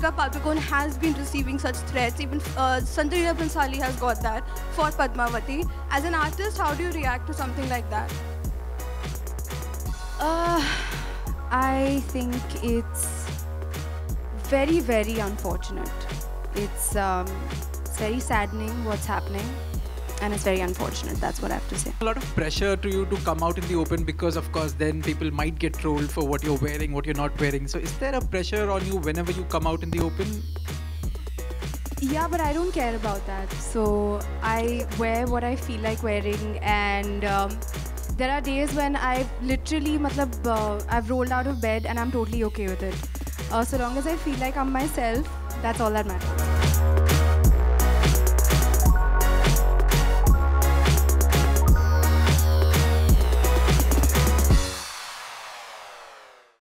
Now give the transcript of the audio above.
has been receiving such threats. Even uh, Sanjay has got that for Padmavati. As an artist, how do you react to something like that? Uh, I think it's very, very unfortunate. It's, um, it's very saddening what's happening, and it's very unfortunate. That's what I have to say. A lot of pressure to you to come out in the open because, of course, then people might get trolled for what you're wearing, what you're not wearing. So, is there a pressure on you whenever you come out in the open? Yeah, but I don't care about that. So I wear what I feel like wearing, and um, there are days when I've literally, matlab, uh, I've rolled out of bed and I'm totally okay with it. Uh, so long as I feel like I'm myself, that's all that matters.